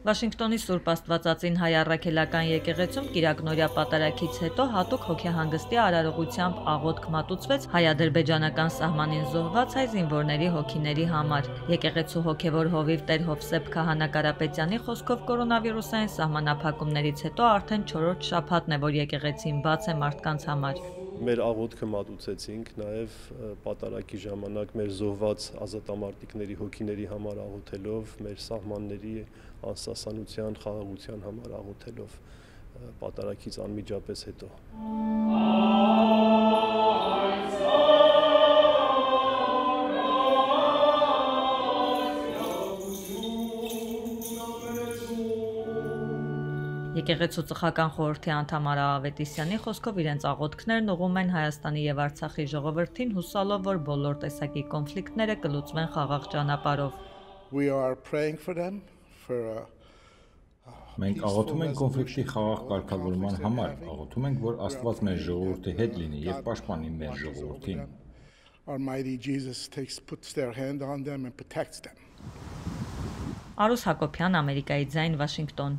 Վաշինգտոնի Սուրբ Աստվածածին հայ առաքելական եկեղեցում Կիրակնորյա պատարակից հետո հատուկ հոգեհանգստի արարողությամբ աղոթք մատուցվեց հայ-ադրբեջանական սահմանին զոհված հայ զինվորների հոգիների համար։ Եկեղեցու հոգևոր հովիվ Տեր Հովսեփ Քահանա Կարապետյանի խոսքով կորոնավիրուսային սահմանափակումներից հետո արդեն 4-րդ շաբաթն է, որ եկեղեցին բաց է մարդկանց համար մեր աղոթքը մատուցեցինք, նաև պատարակի ժամանակ մեր զոհված ազատամարտիկների հոգիների համար աղոթելով, մեր սահմանների անսասանության, խաղաղության համար աղոթելով պատարակից անմիջապես հետո։ Եկեղեցու ծխական խորհրդի անդամ Արա Ավետիսյանի խոսքով իրենց աղոթքներն ուղում են Հայաստանի եւ Արցախի ժողովրդին հուսալով, որ բոլոր տեսակի կոնֆլիկտները կլուծվեն խաղաղ ճանապարհով։ We are praying for them for a Մենք աղոթում ենք կոնֆլիկտի խաղաղ կարգավորման համար, աղոթում ենք, որ Աստված մեր ժողովրդի հետ լինի եւ պաշտպանի մեր ժողովրդին։ Almighty Jesus takes puts their hand on them and protects them. Արուս Հակոբյան, Ամերիկայի ձայն, Վաշինգտոն։